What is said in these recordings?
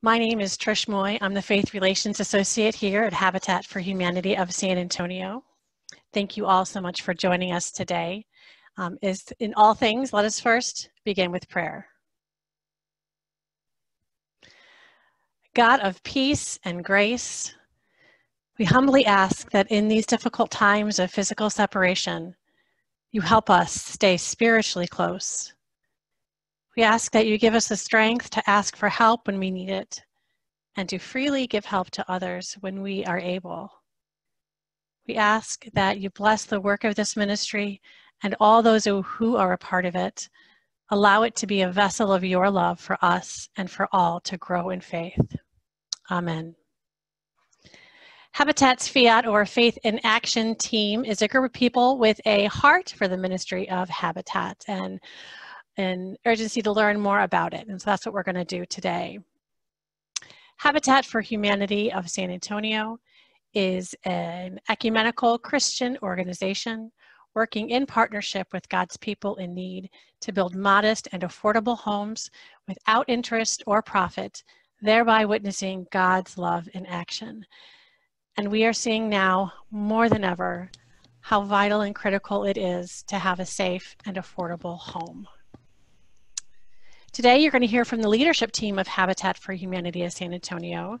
My name is Trish Moy. I'm the Faith Relations Associate here at Habitat for Humanity of San Antonio. Thank you all so much for joining us today. Um, is in all things, let us first begin with prayer. God of peace and grace, we humbly ask that in these difficult times of physical separation, you help us stay spiritually close we ask that you give us the strength to ask for help when we need it and to freely give help to others when we are able. We ask that you bless the work of this ministry and all those who are a part of it. Allow it to be a vessel of your love for us and for all to grow in faith. Amen. Habitat's Fiat or Faith in Action team is a group of people with a heart for the ministry of Habitat. And and urgency to learn more about it. And so that's what we're going to do today. Habitat for Humanity of San Antonio is an ecumenical Christian organization working in partnership with God's people in need to build modest and affordable homes without interest or profit, thereby witnessing God's love in action. And we are seeing now more than ever how vital and critical it is to have a safe and affordable home. Today, you're going to hear from the leadership team of Habitat for Humanity of San Antonio.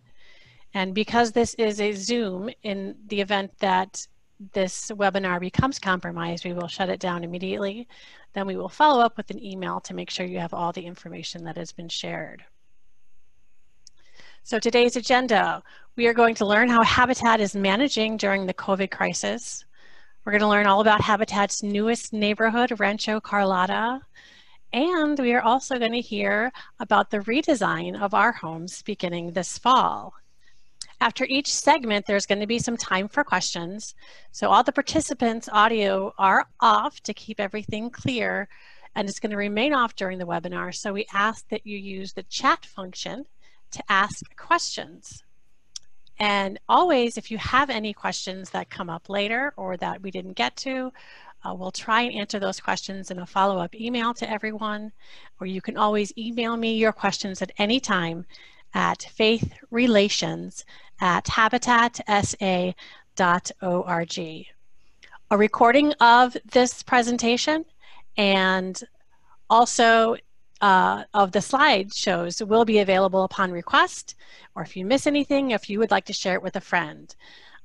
And because this is a Zoom, in the event that this webinar becomes compromised, we will shut it down immediately. Then we will follow up with an email to make sure you have all the information that has been shared. So today's agenda, we are going to learn how Habitat is managing during the COVID crisis. We're going to learn all about Habitat's newest neighborhood, Rancho Carlota. And we are also going to hear about the redesign of our homes beginning this fall. After each segment, there's going to be some time for questions. So all the participants' audio are off to keep everything clear, and it's going to remain off during the webinar. So we ask that you use the chat function to ask questions. And always, if you have any questions that come up later or that we didn't get to, uh, we'll try and answer those questions in a follow-up email to everyone, or you can always email me your questions at any time at faithrelations at habitatsa.org. A recording of this presentation and also uh, of the slideshows will be available upon request, or if you miss anything, if you would like to share it with a friend.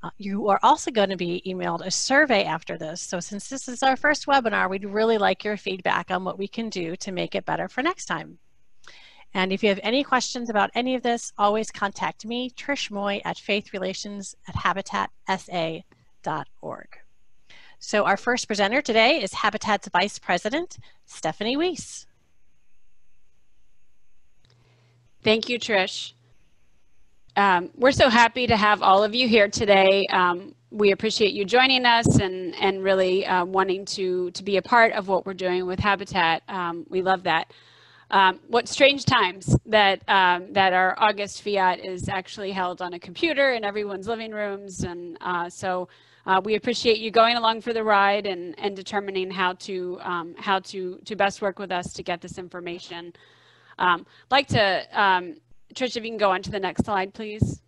Uh, you are also going to be emailed a survey after this. So since this is our first webinar, we'd really like your feedback on what we can do to make it better for next time. And if you have any questions about any of this, always contact me, Trish Moy at faithrelations at habitatsa.org. So our first presenter today is Habitat's Vice President, Stephanie Weiss. Thank you, Trish. Um, we're so happy to have all of you here today. Um, we appreciate you joining us and, and really uh, wanting to, to be a part of what we're doing with Habitat. Um, we love that. Um, what strange times that, um, that our August Fiat is actually held on a computer in everyone's living rooms. And uh, so uh, we appreciate you going along for the ride and, and determining how to, um, how to, to best work with us to get this information. Um, like to um, Tricia, if you can go on to the next slide, please.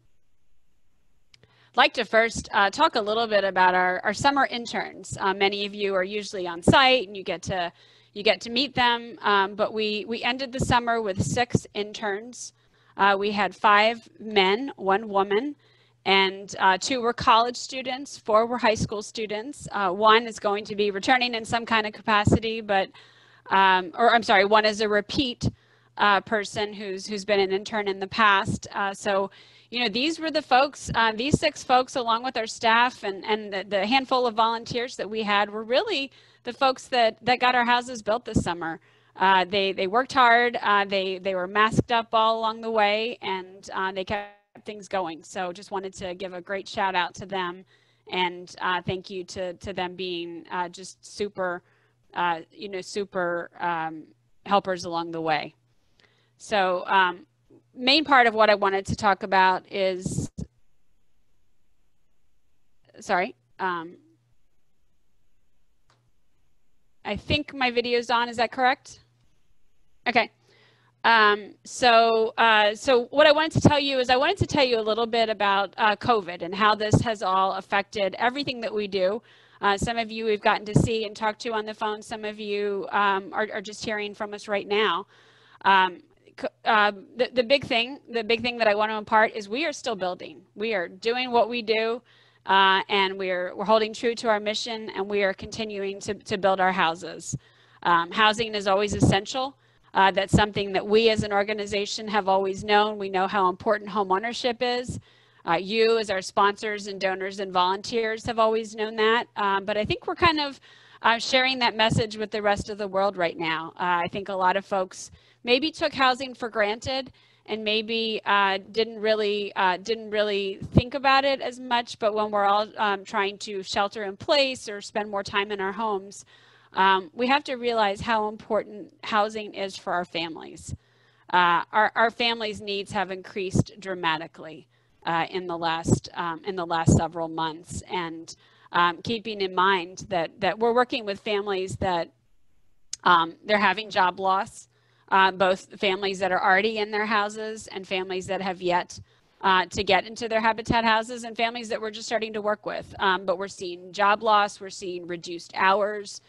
I'd like to first uh, talk a little bit about our, our summer interns. Uh, many of you are usually on site and you get to you get to meet them, um, but we, we ended the summer with six interns. Uh, we had five men, one woman, and uh, two were college students, four were high school students. Uh, one is going to be returning in some kind of capacity, but, um, or I'm sorry, one is a repeat uh, person who's who's been an intern in the past. Uh, so, you know, these were the folks, uh, these six folks, along with our staff and and the, the, handful of volunteers that we had, were really the folks that that got our houses built this summer. Uh, they they worked hard. Uh, they they were masked up all along the way, and uh, they kept things going. So, just wanted to give a great shout out to them, and thank you to to them being just super, you know, super um, helpers along the way. So um, main part of what I wanted to talk about is, sorry, um, I think my video's on, is that correct? Okay. Um, so, uh, so what I wanted to tell you is I wanted to tell you a little bit about uh, COVID and how this has all affected everything that we do. Uh, some of you we've gotten to see and talk to on the phone. Some of you um, are, are, just hearing from us right now. Um, uh, the, the big thing, the big thing that I want to impart is we are still building. We are doing what we do, uh, and we're we're holding true to our mission, and we are continuing to to build our houses. Um, housing is always essential. Uh, that's something that we as an organization have always known. We know how important home ownership is. Uh, you as our sponsors and donors and volunteers have always known that. Um, but I think we're kind of uh, sharing that message with the rest of the world right now. Uh, I think a lot of folks maybe took housing for granted and maybe uh, didn't really uh, didn't really think about it as much. But when we're all um, trying to shelter in place or spend more time in our homes, um, we have to realize how important housing is for our families. Uh, our, our families' needs have increased dramatically uh, in the last um, in the last several months, and um, keeping in mind that that we're working with families that um, they're having job loss, uh, both families that are already in their houses and families that have yet uh, to get into their habitat houses and families that we're just starting to work with. Um, but we're seeing job loss, we're seeing reduced hours.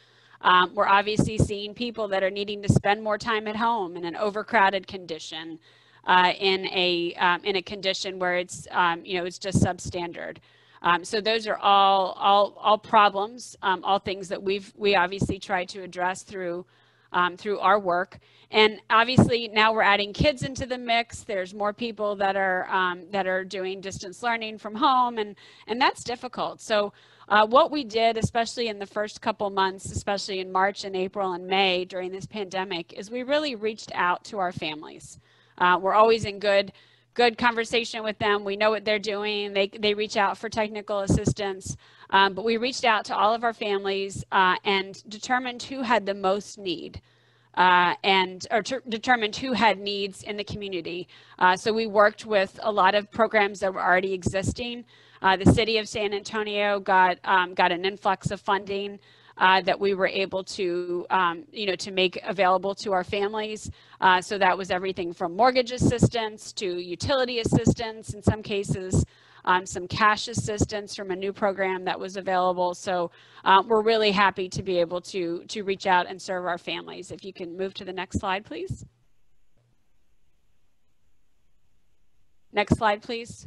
Um, we're obviously seeing people that are needing to spend more time at home in an overcrowded condition, uh, in a um, in a condition where it's um, you know it's just substandard. Um, so those are all all all problems, um, all things that we've we obviously try to address through um, through our work. And obviously now we're adding kids into the mix. There's more people that are that are doing distance learning from home, and and that's difficult. So uh, what we did, especially in the first couple months, especially in March and April and May during this pandemic, is we really reached out to our families. Uh, we're always in good good conversation with them. We know what they're doing. They, they reach out for technical assistance. Um, but we reached out to all of our families uh, and determined who had the most need. Uh, and or determined who had needs in the community. Uh, so we worked with a lot of programs that were already existing. Uh, the city of San Antonio got um, got an influx of funding uh, that we were able to um, you know to make available to our families. Uh, so that was everything from mortgage assistance to utility assistance in some cases. Um, some cash assistance from a new program that was available. So um, we're really happy to be able to to reach out and serve our families. If you can move to the next slide, please. Next slide, please.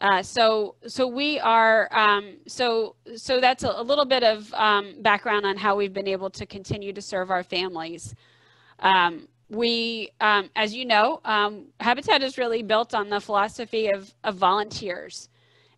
Uh, so so we are um, so so that's a, a little bit of um, background on how we've been able to continue to serve our families. Um, we, um, as you know, um, Habitat is really built on the philosophy of, of volunteers,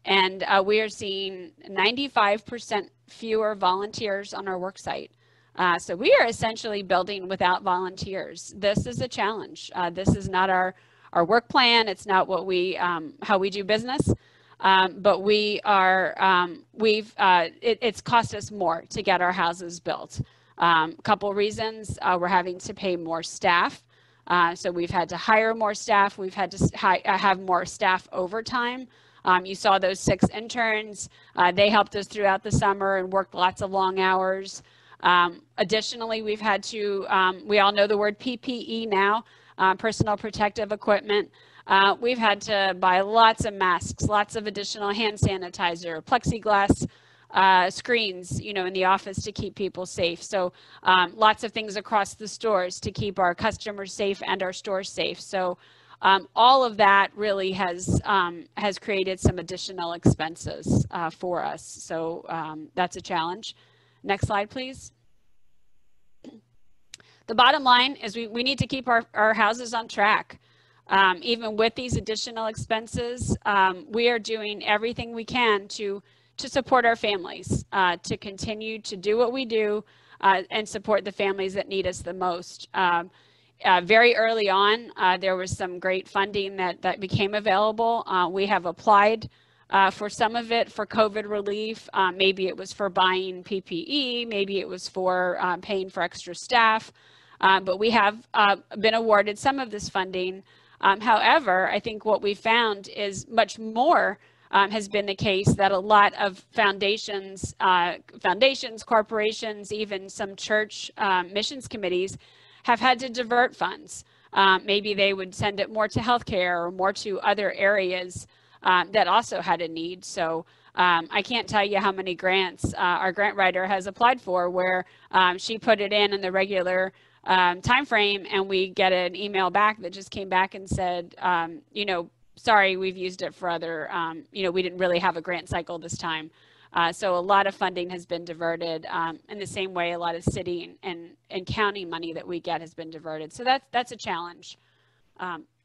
and uh, we are seeing 95% fewer volunteers on our worksite. Uh, so we are essentially building without volunteers. This is a challenge. Uh, this is not our our work plan. It's not what we um, how we do business. Um, but we are um, we've uh, it, it's cost us more to get our houses built. A um, couple reasons: uh, we're having to pay more staff. Uh, so we've had to hire more staff. We've had to hi- uh, have more staff overtime. Um, you saw those six interns. Uh, they helped us throughout the summer and worked lots of long hours. Um, additionally, we've had to, um, we all know the word PPE now uh, personal protective equipment. Uh, we've had to buy lots of masks, lots of additional hand sanitizer, plexiglass uh, screens, you know, in the office to keep people safe. So um, lots of things across the stores to keep our customers safe and our stores safe. So um, all of that really has um, has created some additional expenses uh, for us. So um, that's a challenge. Next slide, please the bottom line is we, we need to keep our, our houses on track. Um, even with these additional expenses, um, we are doing everything we can to, to support our families, uh, to continue to do what we do uh, and support the families that need us the most. Um, uh, very early on, uh, there was some great funding that, that became available. Uh, we have applied uh, for some of it for COVID relief. maybe it was for buying PPE, maybe it was for paying for extra staff. But we have been awarded some of this funding. Um, however, I think what we found is much more um, has been the case that a lot of foundations, uh, foundations, corporations, even some church um, missions committees have had to divert funds. um, maybe they would send it more to healthcare or more to other areas um, that also had a need. So um, I can't tell you how many grants uh, our grant writer has applied for where um, she put it in in the regular um, time frame and we get an email back that just came back and said, um, you know, sorry, we've used it for other, um, you know, we didn't really have a grant cycle this time. Uh, so a lot of funding has been diverted um, in the same way a lot of city and, and, and, county money that we get has been diverted. So that's, that's a challenge.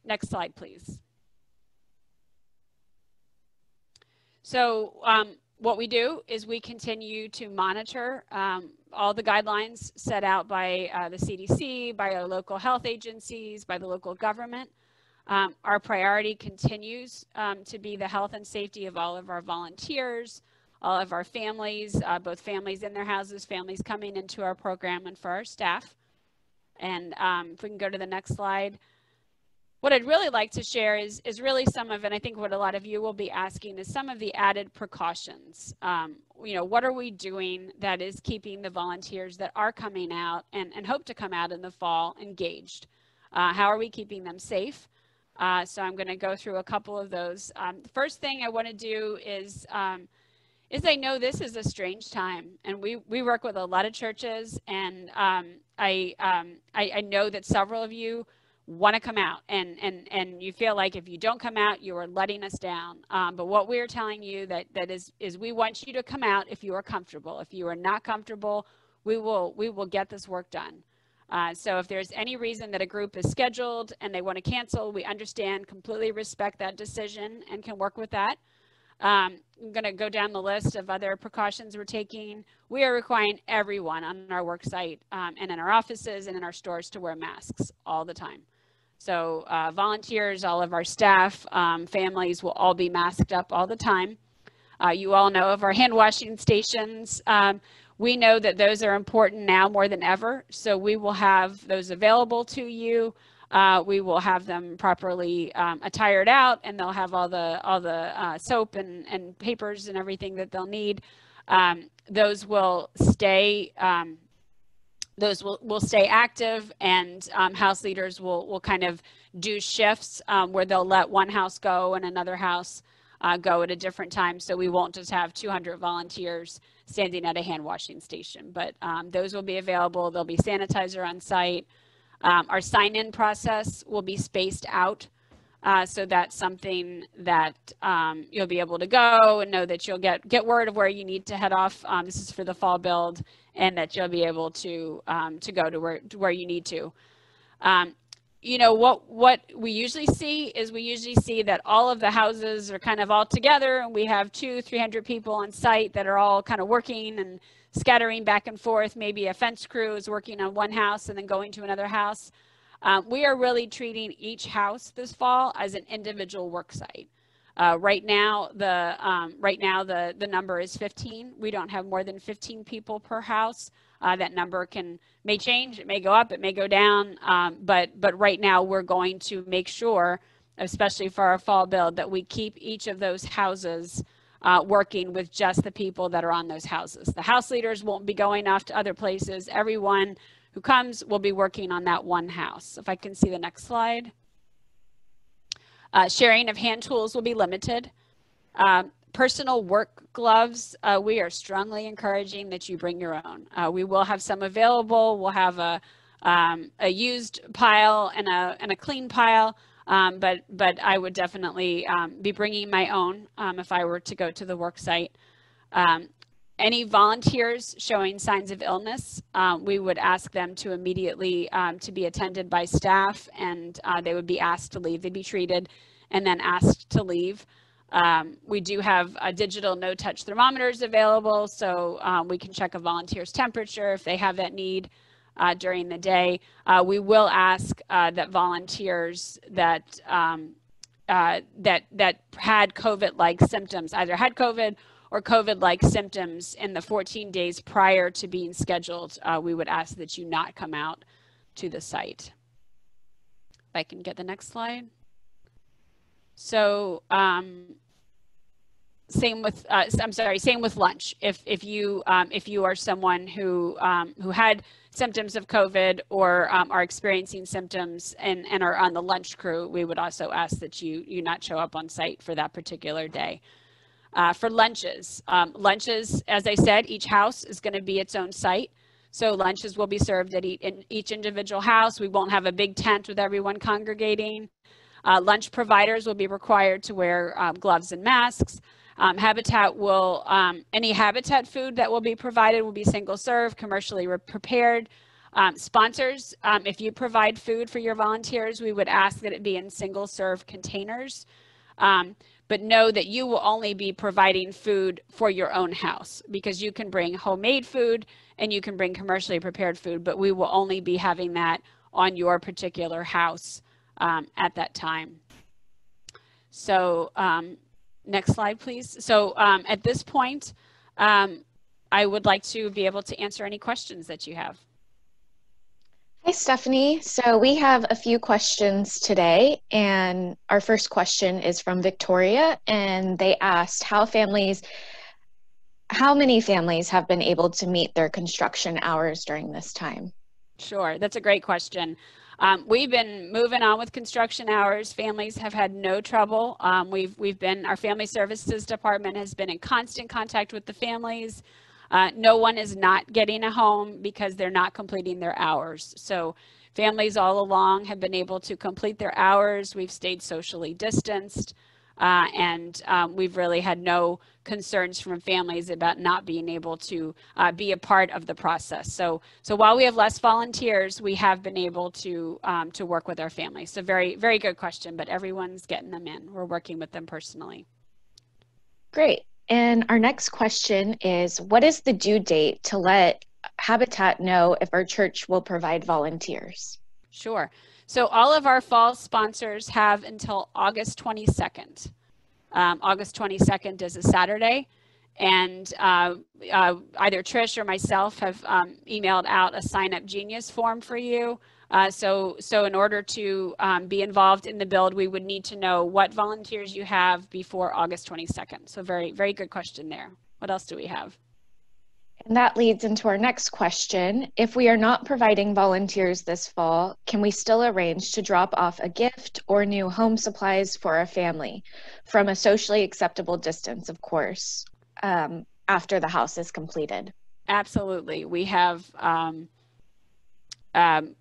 next slide, please. So um, what we do is we continue to monitor um, all the guidelines set out by uh, the CDC, by our local health agencies, by the local government. Um, our priority continues um, to be the health and safety of all of our volunteers, all of our families, uh, both families in their houses, families coming into our program, and for our staff. And um, if we can go to the next slide what I'd really like to share is, is really some of, and I think what a lot of you will be asking is some of the added precautions. Um, you know, what are we doing that is keeping the volunteers that are coming out and, and hope to come out in the fall engaged? Uh, how are we keeping them safe? Uh, so I'm going to go through a couple of those. Um, the first thing I want to do is um, is I know this is a strange time, and we we work with a lot of churches, and um, I, um, I I know that several of you want to come out and and and you feel like if you don't come out you are letting us down. Um, but what we're telling you that that is is we want you to come out if you are comfortable. If you are not comfortable we will we will get this work done uh, so if there's any reason that a group is scheduled and they want to cancel we understand completely respect that decision and can work with that um, I'm going to go down the list of other precautions we're taking. We are requiring everyone on our work site um, and in our offices and in our stores to wear masks all the time. So uh, volunteers, all of our staff, um, families will all be masked up all the time. Uh, you all know of our hand washing stations. We know that those are important now more than ever. So we will have those available to you. Uh, we will have them properly um, attired out and they'll have all the all the uh, soap and, and papers and everything that they'll need. Um, those will stay um, those will, will stay active and um, house leaders will, will kind of do shifts um, where they'll let one house go and another house uh, go at a different time. So we won't just have 200 volunteers standing at a hand washing station, but um, those will be available. There'll be sanitizer on site. Um, our sign in process will be spaced out. Uh, so that's something that um, you'll be able to go and know that you'll get get word of where you need to head off. Um, this is for the fall build and that you'll be able to um, to go to where to where you need to. You know what what we usually see is we usually see that all of the houses are kind of all together and we have two 300 people on site that are all kind of working and scattering back and forth maybe a fence crew is working on one house and then going to another house um, we are really treating each house this fall as an individual work site uh, right now, the um, right now the the number is 15. We don't have more than 15 people per house. Uh, that number can may change. It may go up. It may go down. Um, but but right now we're going to make sure, especially for our fall build, that we keep each of those houses uh, working with just the people that are on those houses. The house leaders won't be going off to other places. Everyone who comes will be working on that one house. If I can see the next slide. Uh, sharing of hand tools will be limited. Uh, personal work gloves, uh, we are strongly encouraging that you bring your own. Uh, we will have some available. We'll have a, um, a used pile and a, and a clean pile. Um, but but I would definitely um, be bringing my own um, if I were to go to the work site. Um, any volunteers showing signs of illness, um, we would ask them to immediately um, to be attended by staff and uh, they would be asked to leave. They'd be treated and then asked to leave. Um, we do have digital no-touch thermometers available, so um, we can check a volunteer's temperature if they have that need uh, during the day. Uh, we will ask uh, that volunteers that um, uh, that that had COVID-like symptoms, either had COVID or COVID like symptoms in the 14 days prior to being scheduled, uh, we would ask that you not come out to the site. If I can get the next slide. So, um, same with uh, I'm sorry, same with lunch. If if you um, if you are someone who um, who had symptoms of COVID or um, are experiencing symptoms and, and are on the lunch crew, we would also ask that you, you not show up on site for that particular day. Uh, for lunches, um, lunches, as I said, each house is going to be its own site. So lunches will be served at in each individual house. We won't have a big tent with everyone congregating. Uh, lunch providers will be required to wear um, gloves and masks. Um, Habitat will, um, any Habitat food that will be provided will be single serve, commercially prepared. Um, sponsors, um, if you provide food for your volunteers, we would ask that it be in single serve containers. Um, but know that you will only be providing food for your own house because you can bring homemade food and you can bring commercially prepared food, but we will only be having that on your particular house um, at that time. So um, next slide, please. So um, at this point, um, I would like to be able to answer any questions that you have. Hi, Stephanie. So we have a few questions today, and our first question is from Victoria, and they asked how families, how many families have been able to meet their construction hours during this time? Sure, that's a great question. Um, we've been moving on with construction hours. Families have had no trouble. Um, we've we've been our family services department has been in constant contact with the families. Uh, no one is not getting a home because they're not completing their hours. So families all along have been able to complete their hours. We've stayed socially distanced. Uh, and um, we've really had no concerns from families about not being able to uh, be a part of the process. So, so while we have less volunteers, we have been able to um, to work with our families. So, very, very good question. But everyone's getting them in. We're working with them personally. Great. And our next question is What is the due date to let Habitat know if our church will provide volunteers? Sure. So, all of our fall sponsors have until August 22nd. Um, August 22nd is a Saturday. And uh, uh, either Trish or myself have um, emailed out a sign up genius form for you. Uh, so, so in order to um, be involved in the build, we would need to know what volunteers you have before August 22nd. So very, very good question there. What else do we have? And that leads into our next question. If we are not providing volunteers this fall, can we still arrange to drop off a gift or new home supplies for a family from a socially acceptable distance, of course, um, after the house is completed? Absolutely. We have um, um,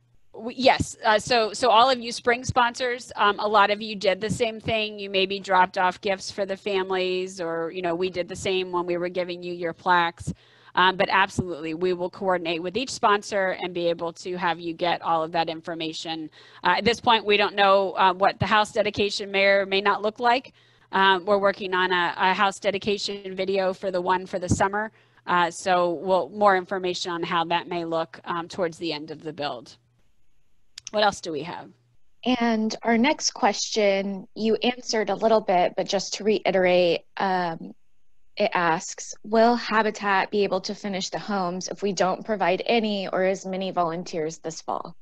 yes uh, so so all of you spring sponsors um, a lot of you did the same thing you maybe dropped off gifts for the families or you know we did the same when we were giving you your plaques um, but absolutely we will coordinate with each sponsor and be able to have you get all of that information. Uh, at this point we don't know uh, what the house dedication may or may not look like. Um, we're working on a, a, house dedication video for the one for the summer. Uh, so we'll more information on how that may look um, towards the end of the build. What else do we have? And our next question, you answered a little bit, but just to reiterate, um, it asks Will Habitat be able to finish the homes if we don't provide any or as many volunteers this fall?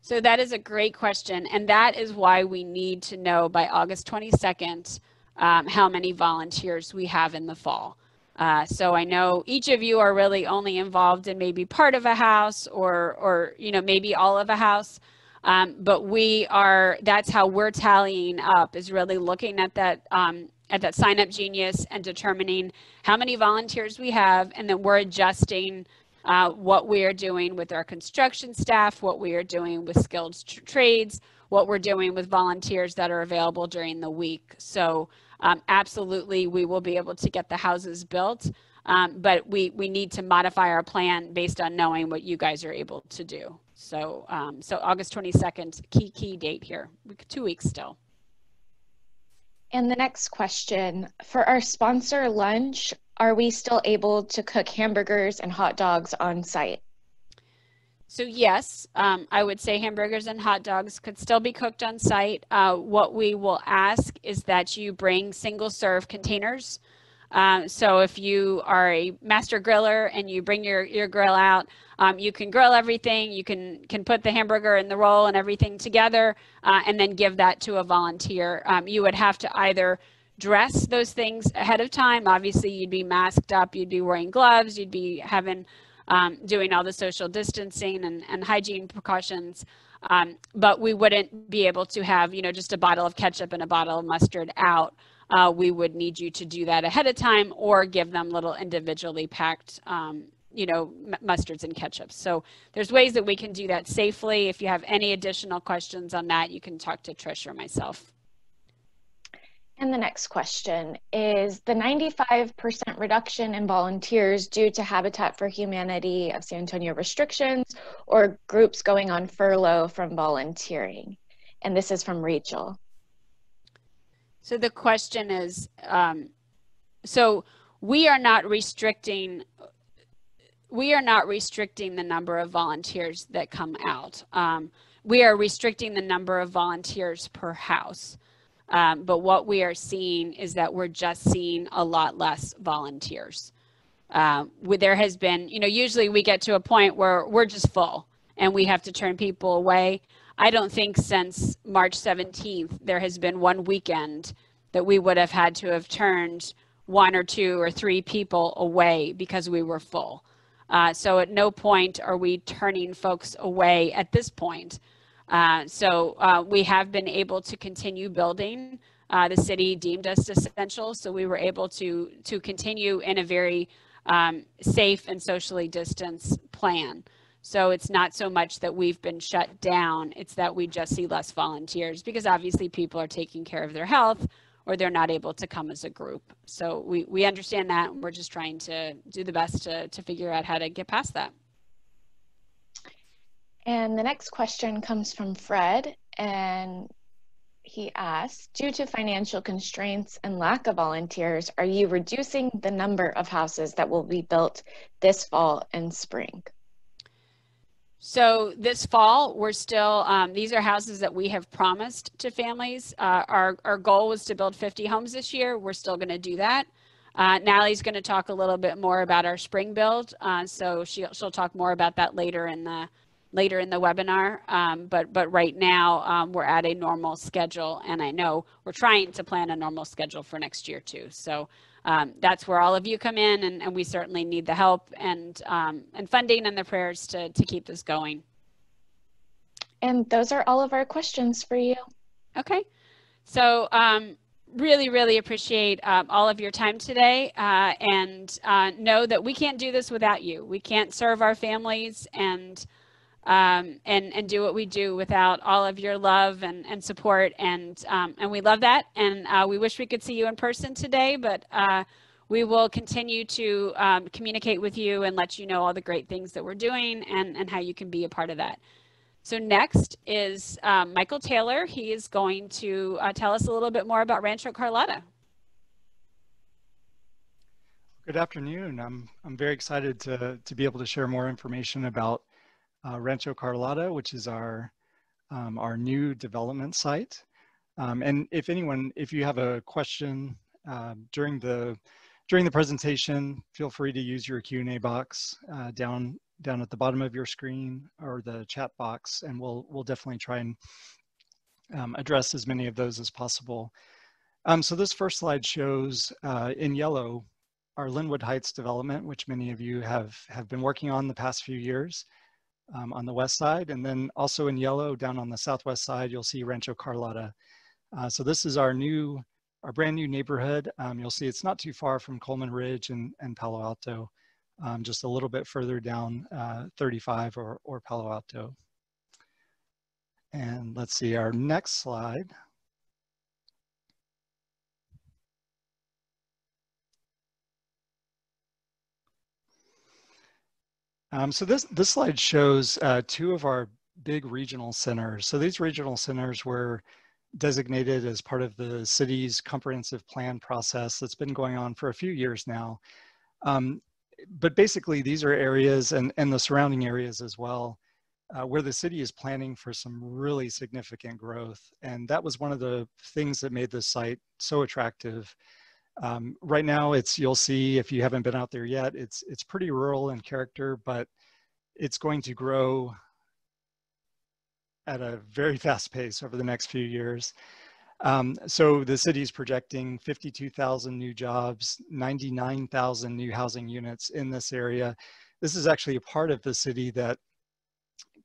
So, that is a great question. And that is why we need to know by August 22nd um, how many volunteers we have in the fall. Uh, so I know each of you are really only involved in maybe part of a house or, or you know, maybe all of a house. Um, but we are, that's how we're tallying up is really looking at that, um, at that sign up genius and determining how many volunteers we have. And then we're adjusting uh, what we are doing with our construction staff, what we are doing with skilled trades, what we're doing with volunteers that are available during the week. So um, absolutely, we will be able to get the houses built, um, but we, we need to modify our plan based on knowing what you guys are able to do. So, um, so August 22nd, key, key date here, two weeks still. And the next question, for our sponsor lunch, are we still able to cook hamburgers and hot dogs on site? So yes, um, I would say hamburgers and hot dogs could still be cooked on site. Uh, what we will ask is that you bring single serve containers. Um, so if you are a master griller and you bring your, your grill out, um, you can grill everything. You can can put the hamburger and the roll and everything together, uh, and then give that to a volunteer. Um, you would have to either dress those things ahead of time. Obviously, you'd be masked up. You'd be wearing gloves. You'd be having um, doing all the social distancing and, and hygiene precautions. Um, but we wouldn't be able to have, you know, just a bottle of ketchup and a bottle of mustard out. Uh, we would need you to do that ahead of time or give them little individually packed, um, you know, mustards and ketchups. So there's ways that we can do that safely. If you have any additional questions on that, you can talk to Trish or myself. And the next question is the 95% reduction in volunteers due to Habitat for Humanity of San Antonio restrictions or groups going on furlough from volunteering? And this is from Rachel. So the question is, um, so we are not restricting we are not restricting the number of volunteers that come out. Um, we are restricting the number of volunteers per house. Um, but what we are seeing is that we're just seeing a lot less volunteers. Uh, there has been, you know, usually we get to a point where we're just full and we have to turn people away. I don't think since March 17th there has been one weekend that we would have had to have turned one or two or three people away because we were full. Uh, so at no point are we turning folks away at this point. Uh, so uh, we have been able to continue building. Uh, the city deemed us essential, so we were able to to continue in a very um, safe and socially distanced plan. So it's not so much that we've been shut down, it's that we just see less volunteers because obviously people are taking care of their health or they're not able to come as a group. So we, we understand that and we're just trying to do the best to, to figure out how to get past that. And the next question comes from Fred, and he asks, due to financial constraints and lack of volunteers, are you reducing the number of houses that will be built this fall and spring? So this fall, we're still, um, these are houses that we have promised to families. Uh, our, our goal was to build 50 homes this year. We're still going to do that. Uh, Natalie's going to talk a little bit more about our spring build. Uh, so she, she'll talk more about that later in the later in the webinar. Um, but but right now um, we're at a normal schedule, and I know we're trying to plan a normal schedule for next year too. So um, that's where all of you come in, and, and we certainly need the help and um, and funding and the prayers to to keep this going. And those are all of our questions for you. Okay, so. Um, really, really appreciate um, all of your time today uh, and uh, know that we can't do this without you. We can't serve our families and um, and and do what we do without all of your love and, and support. And um, and we love that. And uh, we wish we could see you in person today but uh, we will continue to um, communicate with you and let you know all the great things that we're doing and and how you can be a part of that. So next is um, Michael Taylor. He is going to uh, tell us a little bit more about Rancho Carlota. Good afternoon. I'm, I'm very excited to, to be able to share more information about uh, Rancho Carlota, which is our, um, our new development site. Um, and if anyone, if you have a question uh, during the during the presentation, feel free to use your Q&A box uh, down down at the bottom of your screen or the chat box, and we'll we'll definitely try and um, address as many of those as possible. Um, so this first slide shows uh, in yellow our Linwood Heights development, which many of you have have been working on the past few years um, on the west side. And then also in yellow down on the southwest side, you'll see Rancho Carlota. Uh, so this is our new, our brand new neighborhood. Um, you'll see it's not too far from Coleman Ridge and, and Palo Alto, um, just a little bit further down uh, 35 or, or Palo Alto. And let's see our next slide. Um, so this, this slide shows uh, two of our big regional centers. So these regional centers were designated as part of the city's comprehensive plan process that's been going on for a few years now. Um, but basically these are areas and, and the surrounding areas as well uh, where the city is planning for some really significant growth. And that was one of the things that made this site so attractive um, right now, it's you'll see if you haven't been out there yet, it's it's pretty rural in character, but it's going to grow at a very fast pace over the next few years. Um, so the city is projecting 52,000 new jobs, 99,000 new housing units in this area. this is actually a part of the city that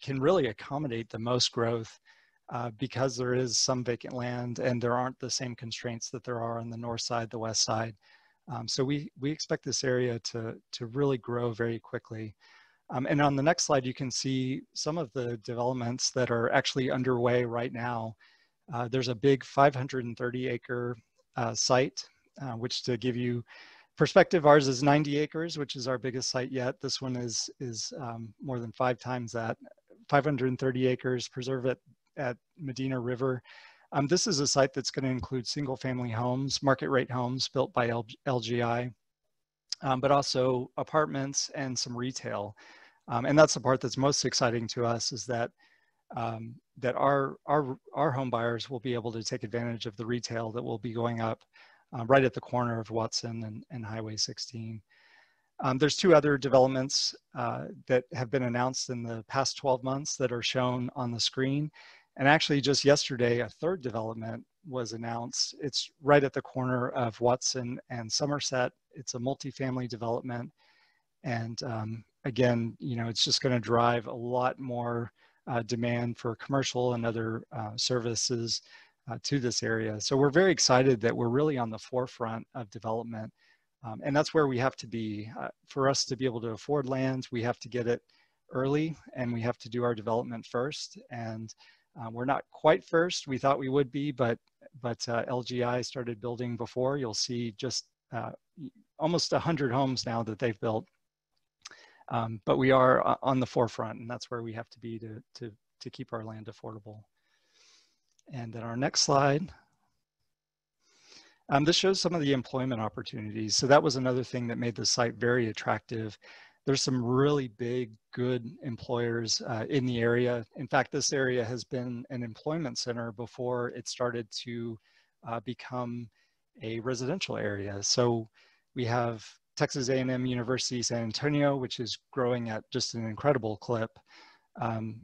can really accommodate the most growth uh, because there is some vacant land and there aren't the same constraints that there are on the north side, the west side. Um, so we, we expect this area to, to really grow very quickly. Um, and on the next slide, you can see some of the developments that are actually underway right now. Uh, there's a big 530 acre uh, site, uh, which to give you perspective, ours is 90 acres, which is our biggest site yet. This one is, is um, more than five times that, 530 acres, preserve it at Medina River. Um, this is a site that's going to include single family homes, market rate homes built by L LGI, um, but also apartments and some retail. Um, and that's the part that's most exciting to us is that um, that our, our, our home buyers will be able to take advantage of the retail that will be going up uh, right at the corner of Watson and, and Highway 16. Um, there's two other developments uh, that have been announced in the past 12 months that are shown on the screen. And actually just yesterday, a third development was announced. It's right at the corner of Watson and Somerset. It's a multifamily development. And um, again, you know, it's just gonna drive a lot more uh, demand for commercial and other uh, services uh, to this area. So we're very excited that we're really on the forefront of development. Um, and that's where we have to be. Uh, for us to be able to afford land, we have to get it early and we have to do our development first. And uh, we're not quite first. We thought we would be, but, but uh, LGI started building before. You'll see just uh, almost 100 homes now that they've built. Um, but we are uh, on the forefront and that's where we have to be to, to, to keep our land affordable. And then our next slide. Um, this shows some of the employment opportunities. So that was another thing that made the site very attractive. There's some really big, good employers uh, in the area. In fact, this area has been an employment center before it started to uh, become a residential area. So we have Texas A&M University San Antonio, which is growing at just an incredible clip. Um,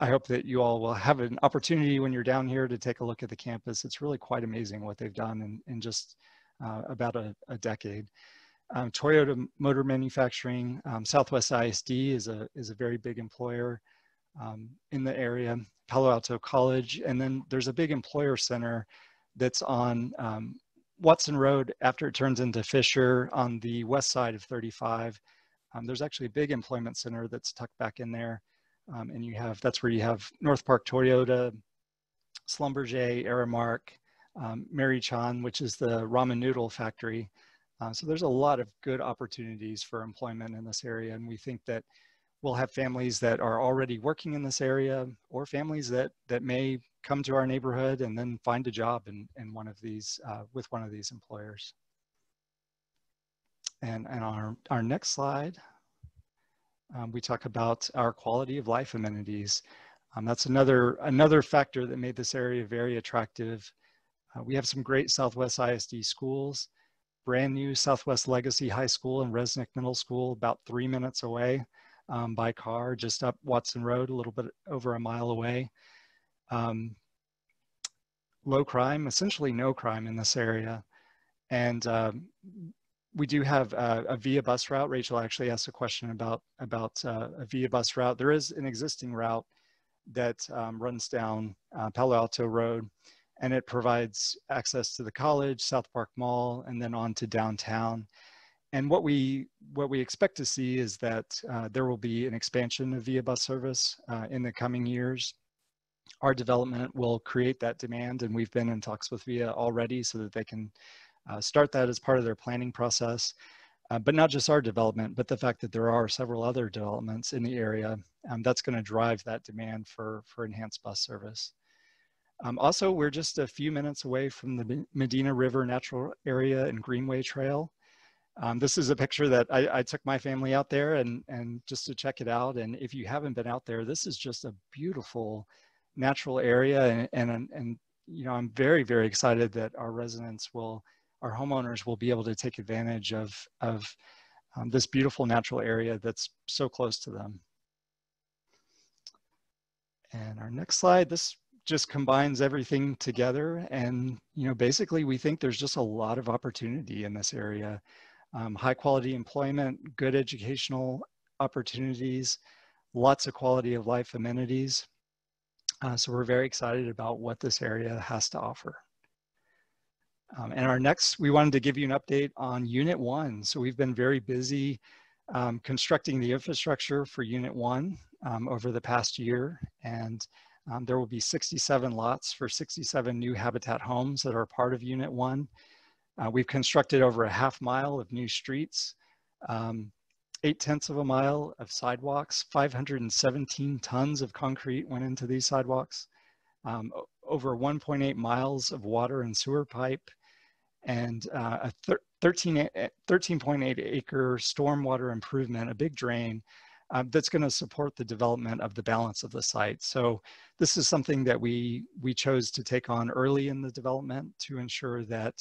I hope that you all will have an opportunity when you're down here to take a look at the campus. It's really quite amazing what they've done in, in just uh, about a, a decade. Um, Toyota Motor Manufacturing, um, Southwest ISD is a, is a very big employer um, in the area, Palo Alto College, and then there's a big employer center that's on um, Watson Road after it turns into Fisher on the west side of 35. Um, there's actually a big employment center that's tucked back in there. Um, and you have, that's where you have North Park Toyota, Schlumberger, Aramark, Maruchan, which is the ramen noodle factory. Uh, so there's a lot of good opportunities for employment in this area. And we think that we'll have families that are already working in this area or families that, that may come to our neighborhood and then find a job in, in one of these, uh, with one of these employers. And, and our, our next slide um, we talk about our quality of life amenities. Um, that's another, another factor that made this area very attractive. Uh, we have some great Southwest ISD schools, brand new Southwest Legacy High School and Resnik Middle School about three minutes away um, by car, just up Watson Road, a little bit over a mile away. Um, low crime, essentially no crime in this area. And um, we do have a, a, via bus route. Rachel actually asked a question about about uh, a via bus route. There is an existing route that um, runs down uh, Palo Alto Road, and it provides access to the college, South Park Mall, and then on to downtown. And what we what we expect to see is that uh, there will be an expansion of via bus service uh, in the coming years. Our development will create that demand, and we've been in talks with Via already so that they can uh, start that as part of their planning process. Uh, but not just our development, but the fact that there are several other developments in the area, um, that's going to drive that demand for, for enhanced bus service. Um, also, we're just a few minutes away from the Medina River Natural Area and Greenway Trail. Um, this is a picture that I, I, took my family out there and, and just to check it out. And if you haven't been out there, this is just a beautiful natural area. And, and, and you know, I'm very, very excited that our residents will our homeowners will be able to take advantage of, of um, this beautiful natural area that's so close to them. And our next slide, this just combines everything together. And, you know, basically we think there's just a lot of opportunity in this area. Um, high quality employment, good educational opportunities, lots of quality of life amenities. Uh, so we're very excited about what this area has to offer. Um, and our next, we wanted to give you an update on Unit 1. So we've been very busy um, constructing the infrastructure for Unit 1 um, over the past year. And um, there will be 67 lots for 67 new Habitat homes that are part of Unit 1. Uh, we've constructed over a half mile of new streets, um, eight tenths of a mile of sidewalks, 517 tons of concrete went into these sidewalks, um, over 1.8 miles of water and sewer pipe, and uh, a 13.8 13 acre stormwater improvement, a big drain uh, that's going to support the development of the balance of the site. So this is something that we we chose to take on early in the development to ensure that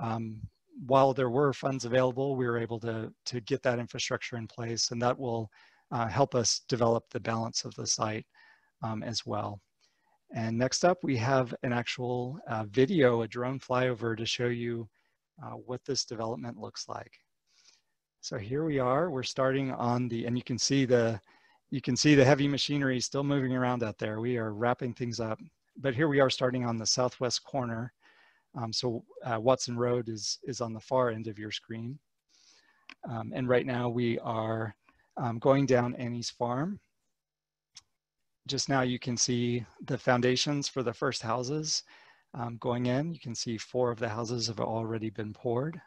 um, while there were funds available, we were able to, to get that infrastructure in place and that will uh, help us develop the balance of the site um, as well. And next up, we have an actual uh, video, a drone flyover to show you uh, what this development looks like. So here we are, we're starting on the, and you can see the, you can see the heavy machinery still moving around out there. We are wrapping things up. But here we are starting on the southwest corner um, so uh, Watson Road is, is on the far end of your screen. Um, and right now we are um, going down Annie's farm. Just now you can see the foundations for the first houses um, going in. You can see four of the houses have already been poured.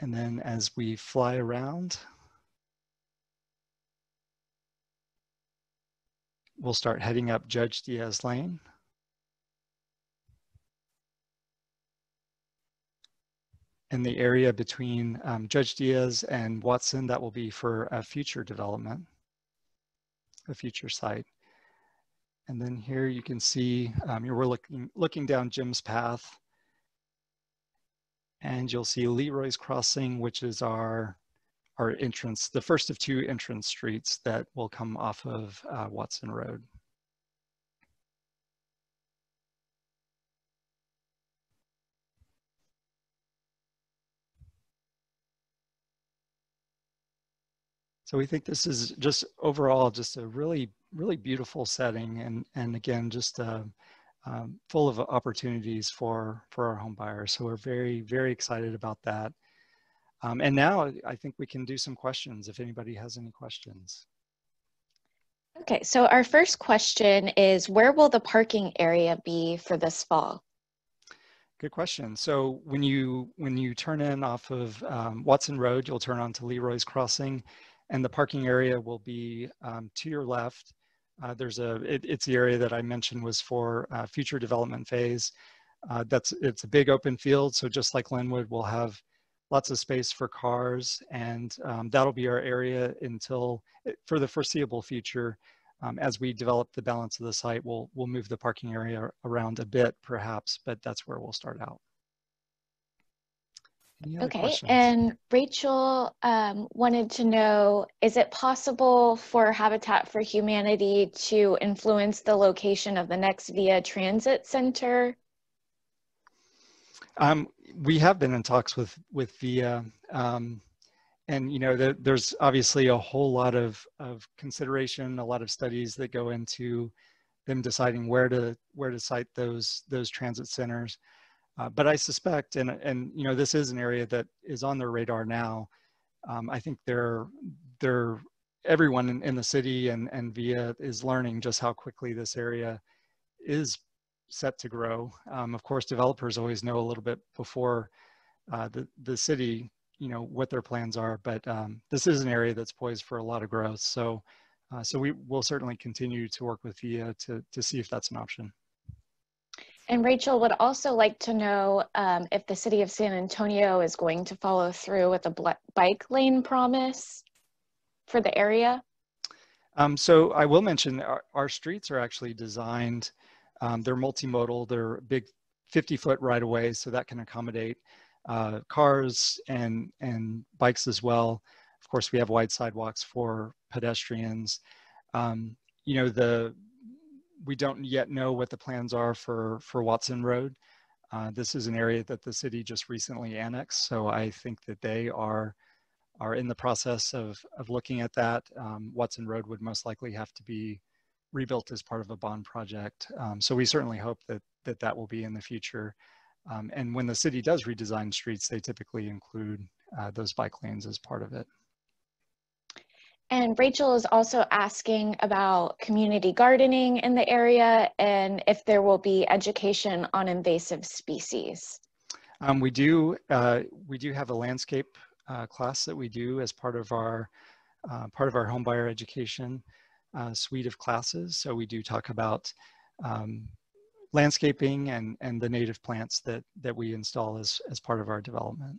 And then as we fly around, we'll start heading up Judge Diaz Lane. In the area between um, Judge Diaz and Watson, that will be for a future development, a future site. And then here you can see, um, we're looking, looking down Jim's path and you'll see Leroy's Crossing, which is our our entrance, the first of two entrance streets that will come off of uh, Watson Road. So we think this is just overall just a really, really beautiful setting and, and again, just uh, um, full of opportunities for, for our home buyers. So we're very, very excited about that. Um, and now I think we can do some questions if anybody has any questions. Okay, so our first question is where will the parking area be for this fall? Good question. So when you when you turn in off of um, Watson Road, you'll turn onto Leroy's Crossing, and the parking area will be um, to your left. Uh, there's a it, it's the area that I mentioned was for uh, future development phase. Uh, that's it's a big open field, so just like Lenwood, we'll have lots of space for cars, and um, that'll be our area until, eh, for the foreseeable future. Um, as we develop the balance of the site, we'll, we'll move the parking area around a bit perhaps, but that's where we'll start out. Okay, questions? and Rachel um, wanted to know, is it possible for Habitat for Humanity to influence the location of the next VIA Transit Center? Um, we have been in talks with with VIA, um, and you know the, there's obviously a whole lot of of consideration, a lot of studies that go into them deciding where to where to site those those transit centers. Uh, but I suspect, and and you know this is an area that is on their radar now. Um, I think they're they're everyone in, in the city and and VIA is learning just how quickly this area is set to grow. Um, of course, developers always know a little bit before uh, the, the city, you know, what their plans are, but um, this is an area that's poised for a lot of growth. So, uh, so we will certainly continue to work with VIA to, to see if that's an option. And Rachel would also like to know um, if the city of San Antonio is going to follow through with a bike lane promise for the area. Um, so I will mention our, our streets are actually designed um, they're multimodal, they're big 50 foot right away, so that can accommodate uh, cars and, and bikes as well. Of course, we have wide sidewalks for pedestrians. Um, you know, the we don't yet know what the plans are for, for Watson Road, Uh, this is an area that the city just recently annexed, so I think that they are are in the process of, of looking at that. Um, Watson Road would most likely have to be rebuilt as part of a bond project. Um, so we certainly hope that, that that will be in the future. Um, and when the city does redesign streets, they typically include uh, those bike lanes as part of it. And Rachel is also asking about community gardening in the area and if there will be education on invasive species. Um, we do uh, we do have a landscape uh, class that we do as part of our uh, part of our homebuyer education uh, suite of classes. So we do talk about um, landscaping and, and the native plants that, that we install as, as part of our development.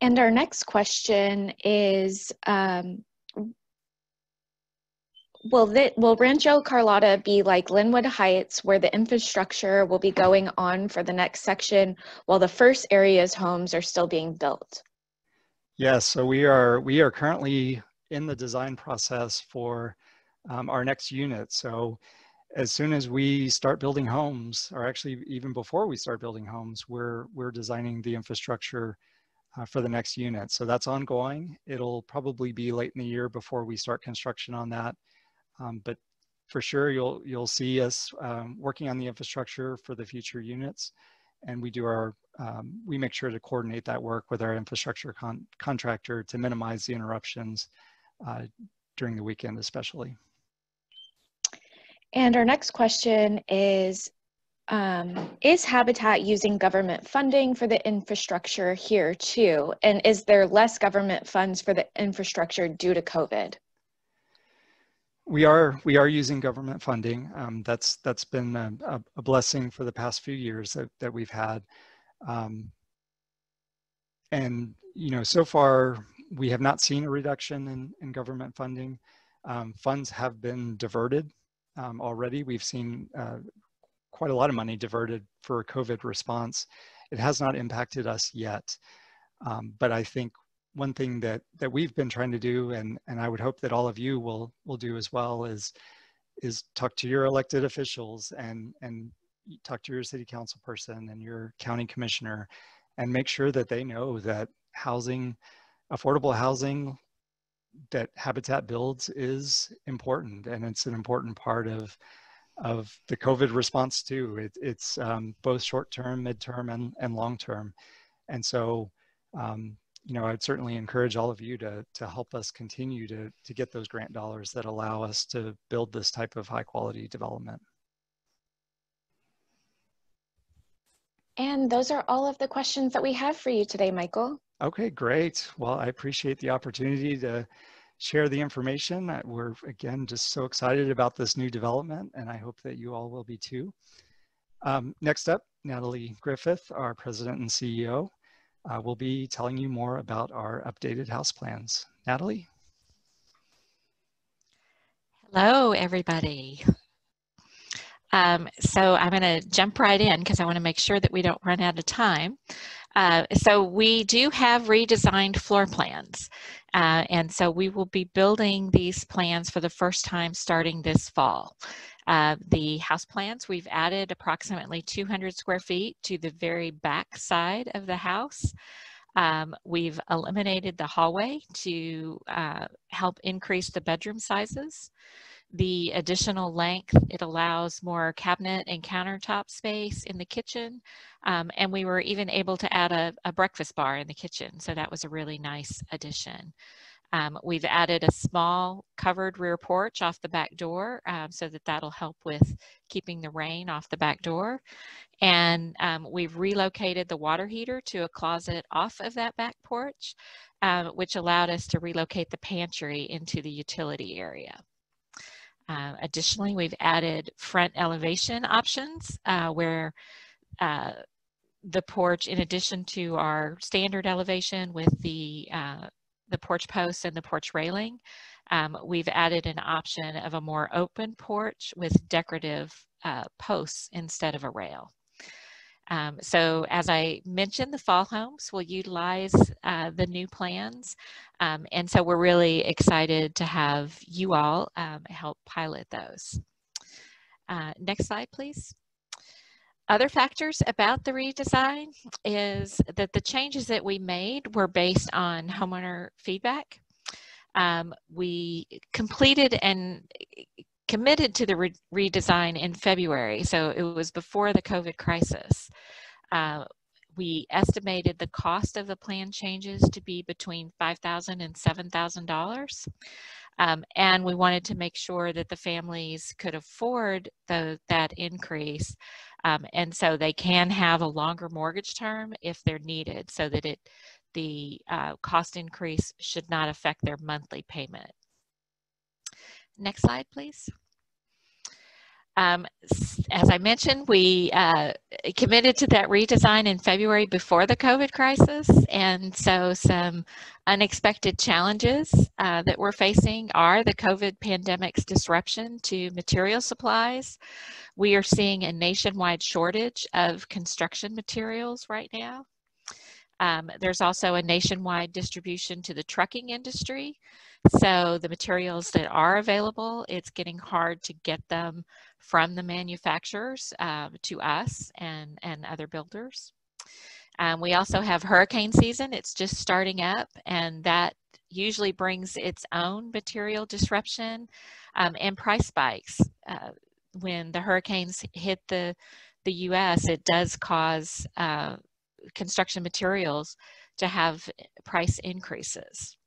And our next question is, um, will, the, will Rancho Carlota be like Lenwood Heights where the infrastructure will be going on for the next section while the first area's homes are still being built? Yes, so we are, we are currently in the design process for um, our next unit. So as soon as we start building homes, or actually even before we start building homes, we're, we're designing the infrastructure uh, for the next unit. So that's ongoing. It'll probably be late in the year before we start construction on that. Um, but for sure, you'll, you'll see us um, working on the infrastructure for the future units. And we do our, um, we make sure to coordinate that work with our infrastructure con contractor to minimize the interruptions uh, during the weekend especially. And our next question is, um, is Habitat using government funding for the infrastructure here too? And is there less government funds for the infrastructure due to COVID? We are we are using government funding. Um, that's that's been a, a, blessing for the past few years that, that we've had. Um, and you know, so far we have not seen a reduction in, in government funding. Um, funds have been diverted um, already. We've seen uh, quite a lot of money diverted for a COVID response. It has not impacted us yet. Um, but I think one thing that, that we've been trying to do, and, and I would hope that all of you will, will do as well, is, is talk to your elected officials and, and talk to your city council person and your county commissioner and make sure that they know that housing affordable housing that Habitat builds is important, and it's an important part of of the COVID response too. It, it's um, both short term, mid term, and, and long term. And so, um, you know, I'd certainly encourage all of you to to help us continue to to get those grant dollars that allow us to build this type of high quality development. And those are all of the questions that we have for you today, Michael. Okay, great. Well, I appreciate the opportunity to share the information. We're, again, just so excited about this new development, and I hope that you all will be too. Um, next up, Natalie Griffith, our president and CEO, uh, will be telling you more about our updated house plans. Natalie? Hello, everybody. Um, so I'm going to jump right in because I want to make sure that we don't run out of time. Uh, so we do have redesigned floor plans. Uh, and so we will be building these plans for the first time starting this fall. Uh, the house plans, we've added approximately 200 square feet to the very back side of the house. Um, we've eliminated the hallway to uh, help increase the bedroom sizes the additional length. It allows more cabinet and countertop space in the kitchen. Um, and we were even able to add a, a, breakfast bar in the kitchen. So that was a really nice addition. Um, we've added a small covered rear porch off the back door um, so that that'll help with keeping the rain off the back door. And um, we've relocated the water heater to a closet off of that back porch, uh, which allowed us to relocate the pantry into the utility area. Uh, additionally, we've added front elevation options uh, where uh, the porch, in addition to our standard elevation with the, uh, the porch posts and the porch railing, um, we've added an option of a more open porch with decorative uh, posts instead of a rail. Um, so as I mentioned, the fall homes will utilize uh, the new plans. Um, and so we're really excited to have you all um, help pilot those. Uh, next slide, please. other factors about the redesign is that the changes that we made were based on homeowner feedback. Um, we completed and committed to the re redesign in February, so it was before the COVID crisis. Uh, we estimated the cost of the plan changes to be between $5,000 and $7,000. Um, and we wanted to make sure that the families could afford the, that increase. Um, and so they can have a longer mortgage term if they're needed so that it, the uh, cost increase should not affect their monthly payment. Next slide, please. Um, as I mentioned, we uh, committed to that redesign in February before the COVID crisis. And so some unexpected challenges uh, that we're facing are the COVID pandemic's disruption to material supplies. We are seeing a nationwide shortage of construction materials right now. Um, there's also a nationwide distribution to the trucking industry. So the materials that are available, it's getting hard to get them from the manufacturers uh, to us and, and other builders. Um, we also have hurricane season. It's just starting up and that usually brings its own material disruption um, and price spikes. Uh, when the hurricanes hit the, the U.S., it does cause uh, construction materials to have price increases.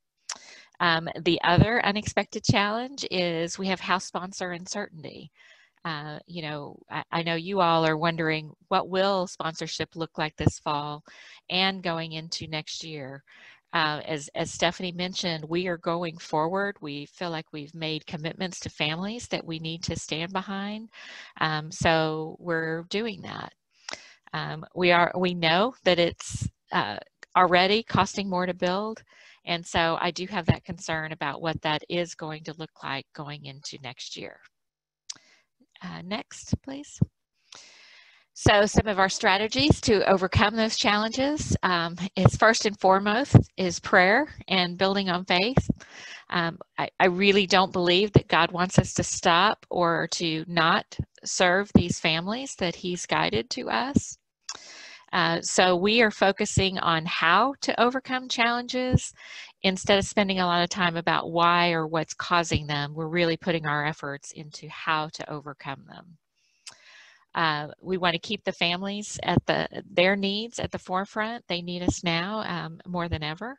Um, the other unexpected challenge is we have house sponsor uncertainty. Uh, you know, I, I, know you all are wondering what will sponsorship look like this fall and going into next year. Uh, as, as Stephanie mentioned, we are going forward. We feel like we've made commitments to families that we need to stand behind. Um, so we're doing that. Um, we are we know that it's uh, already costing more to build, and so I do have that concern about what that is going to look like going into next year. Uh, next, please. So some of our strategies to overcome those challenges um, is first and foremost is prayer and building on faith. Um, I, I, really don't believe that God wants us to stop or to not serve these families that he's guided to us. Uh, so we are focusing on how to overcome challenges instead of spending a lot of time about why or what's causing them. We're really putting our efforts into how to overcome them. Uh, we want to keep the families at the their needs at the forefront. They need us now um, more than ever.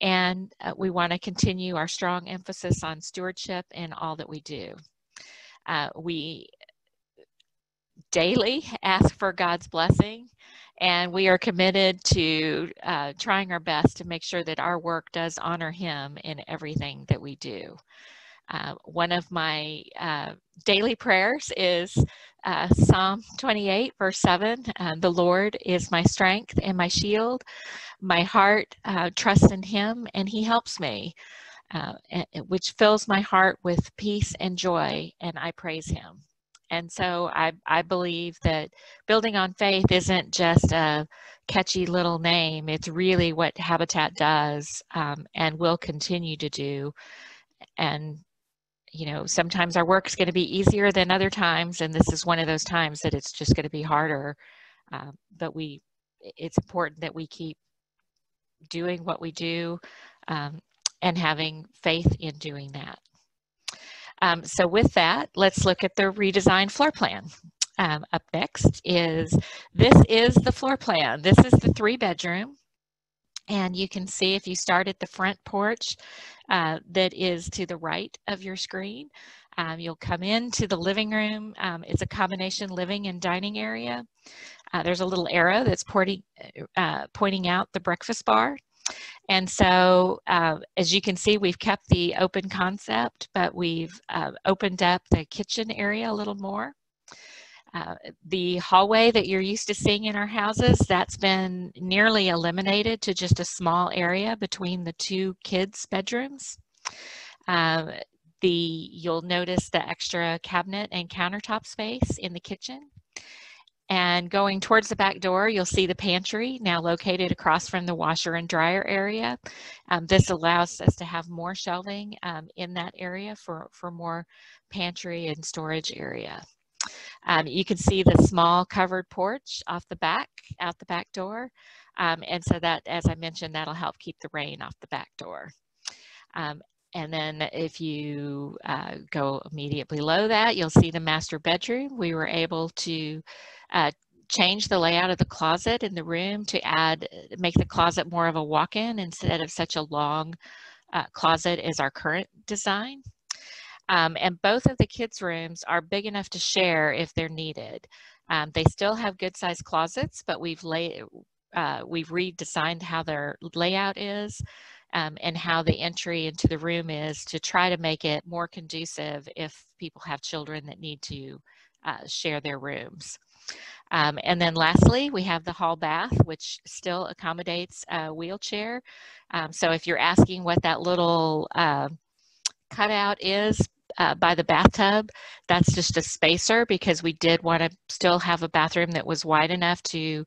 And uh, we want to continue our strong emphasis on stewardship in all that we do. Uh, we daily ask for God's blessing and we are committed to uh, trying our best to make sure that our work does honor him in everything that we do. Uh, one of my uh, daily prayers is uh, Psalm 28, verse 7 uh, The Lord is my strength and my shield. My heart uh, trusts in him, and he helps me, which fills my heart with peace and joy, and I praise him. And so I, I believe that building on faith isn't just a catchy little name. It's really what Habitat does um, and will continue to do. And, you know, sometimes our work is going to be easier than other times. And this is one of those times that it's just going to be harder. Uh, but we, it's important that we keep doing what we do um, and having faith in doing that. Um, so with that, let's look at the redesigned floor plan. Um, up next is, this is the floor plan. This is the three bedroom. And you can see if you start at the front porch uh, that is to the right of your screen, um, you'll come into the living room. Um, it's a combination living and dining area. Uh, there's a little arrow that's uh, pointing out the breakfast bar. And so, uh, as you can see, we've kept the open concept, but we've uh, opened up the kitchen area a little more. Uh, the hallway that you're used to seeing in our houses, that's been nearly eliminated to just a small area between the two kids' bedrooms. Uh, the You'll notice the extra cabinet and countertop space in the kitchen. And going towards the back door, you'll see the pantry now located across from the washer and dryer area. Um, this allows us to have more shelving um, in that area for, for more pantry and storage area. Um, you can see the small covered porch off the back, out the back door. Um, and so that, as I mentioned, that'll help keep the rain off the back door. Um, and then if you uh, go immediately below that, you'll see the master bedroom. We were able to uh, change the layout of the closet in the room to add, make the closet more of a walk-in instead of such a long uh, closet as our current design. Um, and both of the kids' rooms are big enough to share if they're needed. Um, they still have good sized closets, but we've laid, uh, we've redesigned how their layout is um, and how the entry into the room is to try to make it more conducive if people have children that need to uh, share their rooms. Um, and then lastly, we have the hall bath, which still accommodates a wheelchair. Um, so if you're asking what that little uh, cutout is uh, by the bathtub. That's just a spacer because we did want to still have a bathroom that was wide enough to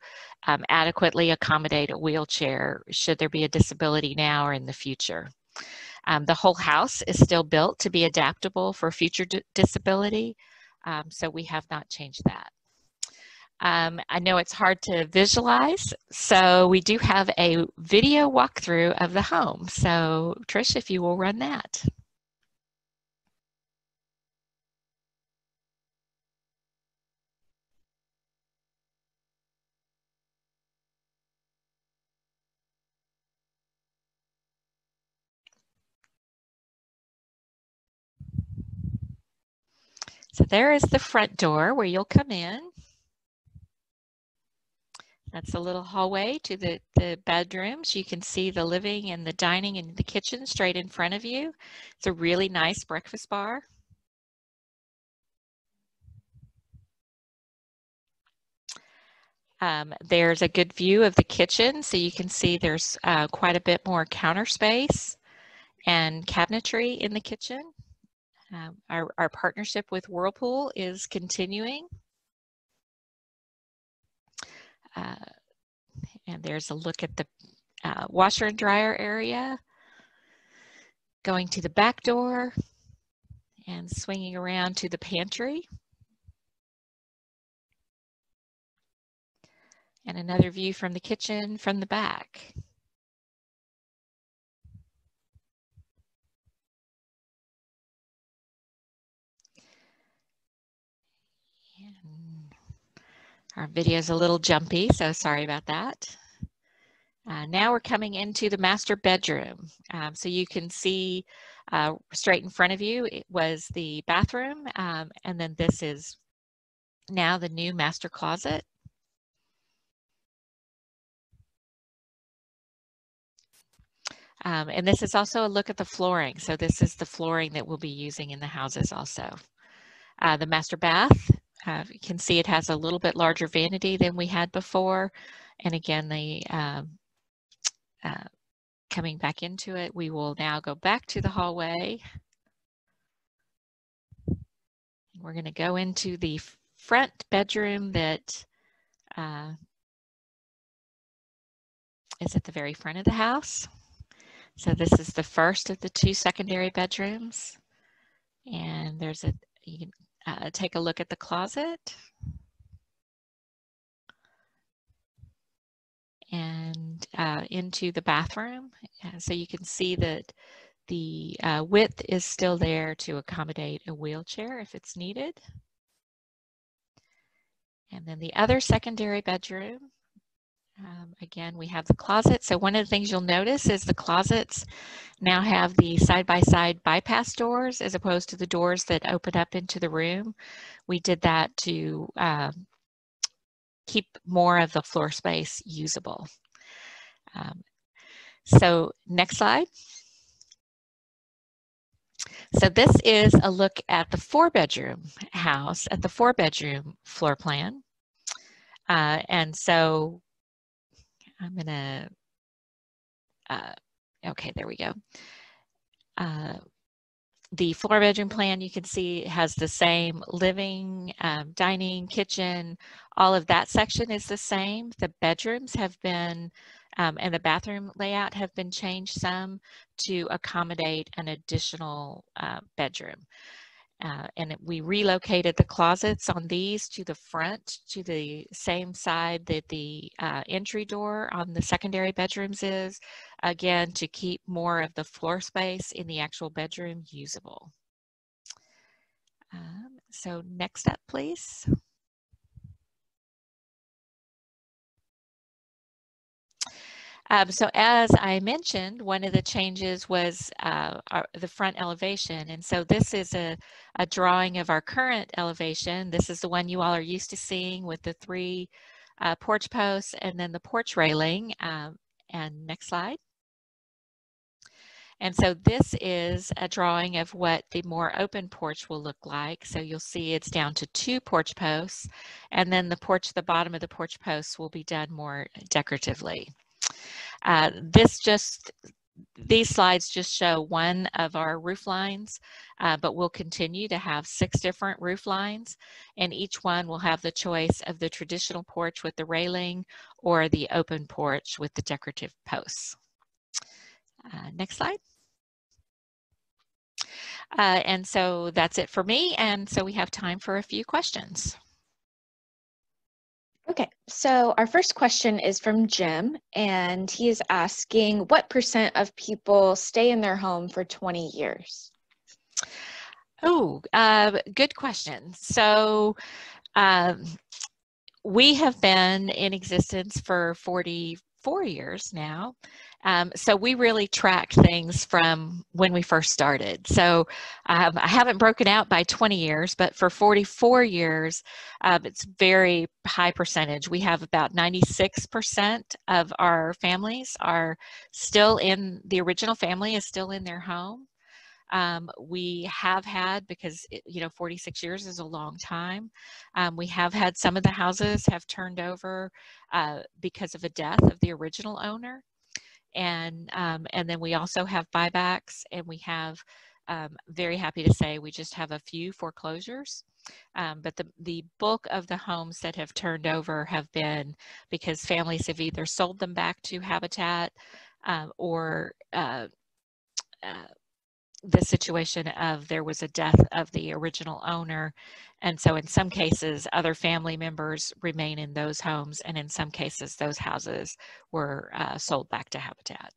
um, adequately accommodate a wheelchair should there be a disability now or in the future. Um, the whole house is still built to be adaptable for future disability, um, so we have not changed that. Um, I know it's hard to visualize, so we do have a video walkthrough of the home. So Trish, if you will run that. So there is the front door where you'll come in. That's a little hallway to the, the bedrooms. You can see the living and the dining and the kitchen straight in front of you. It's a really nice breakfast bar. Um, there's a good view of the kitchen, so you can see there's uh, quite a bit more counter space and cabinetry in the kitchen. Um, our, our partnership with Whirlpool is continuing. Uh, and there's a look at the uh, washer and dryer area. Going to the back door and swinging around to the pantry. And another view from the kitchen from the back. Our video is a little jumpy, so sorry about that. Uh, now we're coming into the master bedroom. Um, so you can see uh, straight in front of you, it was the bathroom, um, and then this is now the new master closet. Um, and this is also a look at the flooring. So this is the flooring that we'll be using in the houses also. Uh, the master bath uh, you can see it has a little bit larger vanity than we had before. And again, the um, uh, coming back into it, we will now go back to the hallway. We're going to go into the front bedroom that uh, is at the very front of the house. So this is the first of the two secondary bedrooms. And there's a, you can uh, take a look at the closet. And uh, into the bathroom. Uh, so you can see that the uh, width is still there to accommodate a wheelchair if it's needed. And then the other secondary bedroom um, again, we have the closet. So one of the things you'll notice is the closets now have the side-by-side -side bypass doors as opposed to the doors that open up into the room. We did that to um, keep more of the floor space usable. Um, so next slide. So this is a look at the four bedroom house, at the four bedroom floor plan. Uh, and so I'm gonna, uh, okay, there we go. Uh, the four bedroom plan you can see has the same living, um, dining, kitchen, all of that section is the same. The bedrooms have been, um, and the bathroom layout have been changed some to accommodate an additional uh, bedroom. Uh, and we relocated the closets on these to the front, to the same side that the uh, entry door on the secondary bedrooms is, again, to keep more of the floor space in the actual bedroom usable. Um, so next up, please. Um, so as I mentioned, one of the changes was uh, our, the front elevation. And so this is a, a drawing of our current elevation. This is the one you all are used to seeing with the three uh, porch posts and then the porch railing. Um, and next slide. And so this is a drawing of what the more open porch will look like. So you'll see it's down to two porch posts, and then the porch, the bottom of the porch posts will be done more decoratively. Uh, this just, these slides just show one of our roof lines, uh, but we'll continue to have six different roof lines, and each one will have the choice of the traditional porch with the railing or the open porch with the decorative posts. Uh, next slide. Uh, and so that's it for me. And so we have time for a few questions. Okay, so our first question is from Jim, and he is asking what percent of people stay in their home for 20 years? Oh, uh, good question. So um, we have been in existence for 44 years now. Um, so we really track things from when we first started. So um, I haven't broken out by 20 years, but for 44 years, um, it's very high percentage. We have about 96% of our families are still in, the original family is still in their home. Um, we have had, because, you know, 46 years is a long time, um, we have had some of the houses have turned over uh, because of a death of the original owner and um, and then we also have buybacks and we have um, very happy to say we just have a few foreclosures. Um, but the, the bulk of the homes that have turned over have been because families have either sold them back to Habitat um, or uh, uh, the situation of there was a death of the original owner. And so in some cases, other family members remain in those homes. And in some cases, those houses were uh, sold back to Habitat.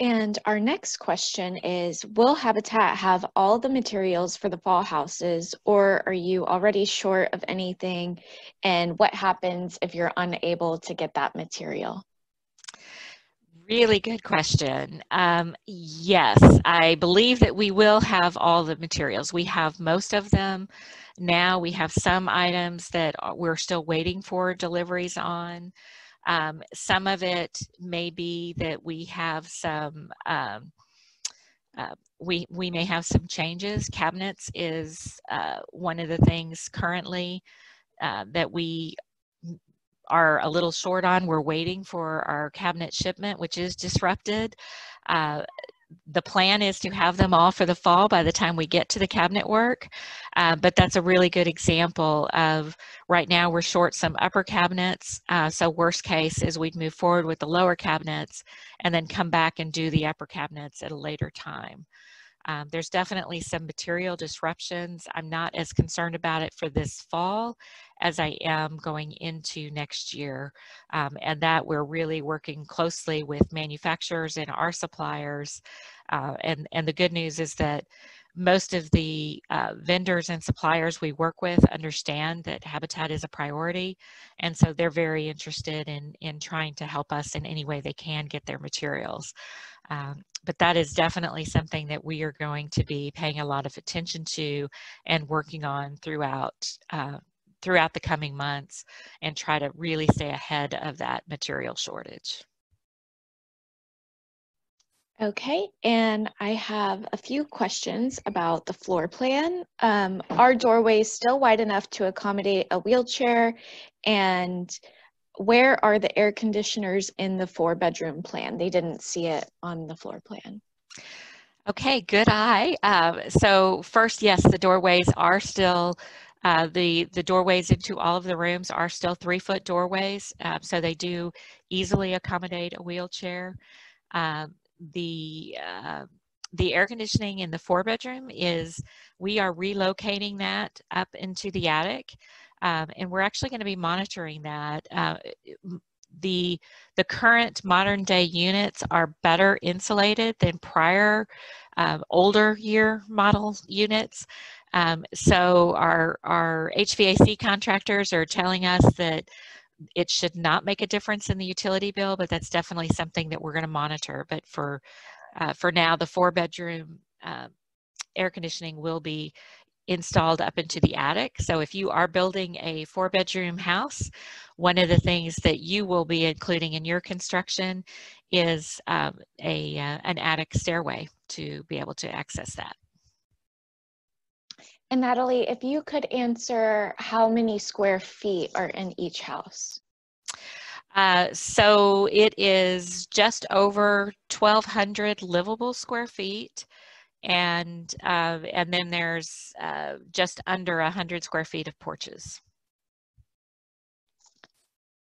And our next question is, will Habitat have all the materials for the fall houses or are you already short of anything? And what happens if you're unable to get that material? Really good question. Um, yes, I believe that we will have all the materials. We have most of them now. We have some items that we're still waiting for deliveries on. Um, some of it may be that we have some, um, uh, we, we may have some changes. Cabinets is uh, one of the things currently uh, that we are a little short on. We're waiting for our cabinet shipment, which is disrupted. Uh, the plan is to have them all for the fall by the time we get to the cabinet work. Uh, but that's a really good example of right now we're short some upper cabinets. Uh, so worst case is we'd move forward with the lower cabinets and then come back and do the upper cabinets at a later time. Um, there's definitely some material disruptions. I'm not as concerned about it for this fall as I am going into next year. Um, and that we're really working closely with manufacturers and our suppliers. Uh, and, and the good news is that most of the uh, vendors and suppliers we work with understand that habitat is a priority and so they're very interested in in trying to help us in any way they can get their materials um, but that is definitely something that we are going to be paying a lot of attention to and working on throughout uh, throughout the coming months and try to really stay ahead of that material shortage. Okay, and I have a few questions about the floor plan. Um, are doorways still wide enough to accommodate a wheelchair? And where are the air conditioners in the four bedroom plan? They didn't see it on the floor plan. Okay, good eye. Uh, so first, yes, the doorways are still uh, the, the doorways into all of the rooms are still three foot doorways, uh, so they do easily accommodate a wheelchair. Um, the uh, the air conditioning in the four bedroom is we are relocating that up into the attic um, and we're actually going to be monitoring that uh, the the current modern day units are better insulated than prior um, older year model units um, so our our HVAC contractors are telling us that it should not make a difference in the utility bill, but that's definitely something that we're going to monitor. But for uh, for now, the four bedroom uh, air conditioning will be installed up into the attic. So if you are building a four bedroom house, one of the things that you will be including in your construction is um, a uh, an attic stairway to be able to access that. And Natalie, if you could answer how many square feet are in each house? Uh, so it is just over 1,200 livable square feet, and uh, and then there's uh, just under 100 square feet of porches.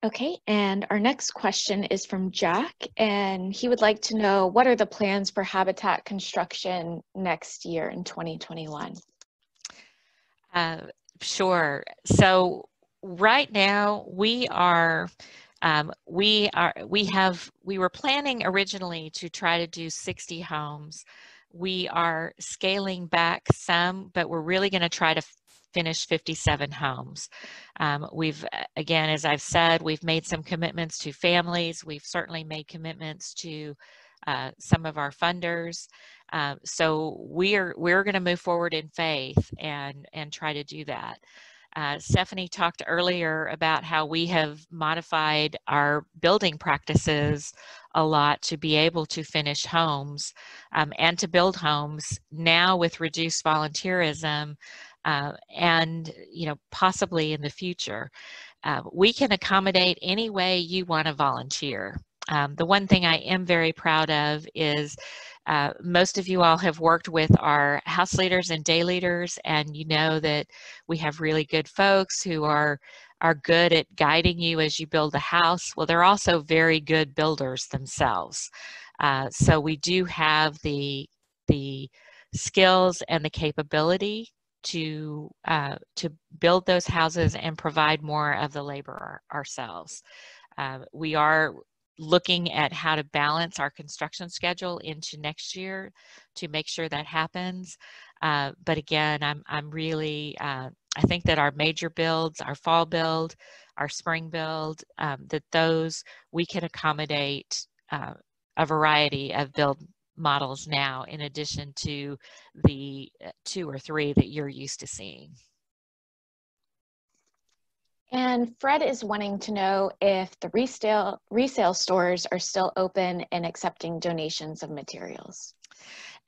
Okay, and our next question is from Jack, and he would like to know what are the plans for habitat construction next year in 2021? Uh, sure. So right now we are um, we are we have we were planning originally to try to do 60 homes. We are scaling back some, but we're really going to try to finish 57 homes. Um, we've, again, as I've said, we've made some commitments to families. We've certainly made commitments to uh, some of our funders. Um, so we're we're going to move forward in faith and and try to do that. Uh, Stephanie talked earlier about how we have modified our building practices a lot to be able to finish homes um, and to build homes now with reduced volunteerism uh, and you know possibly in the future. Uh, we can accommodate any way you want to volunteer. Um, the one thing I am very proud of is uh, most of you all have worked with our house leaders and day leaders, and you know that we have really good folks who are are good at guiding you as you build a house. Well, they're also very good builders themselves. Uh, so we do have the the skills and the capability to uh, to build those houses and provide more of the labor ourselves. Uh, we are looking at how to balance our construction schedule into next year to make sure that happens. Uh, but again, I'm, I'm really, uh, I think that our major builds, our fall build, our spring build, um, that those we can accommodate uh, a variety of build models now in addition to the uh, two or three that you're used to seeing. And Fred is wanting to know if the resale, resale stores are still open and accepting donations of materials.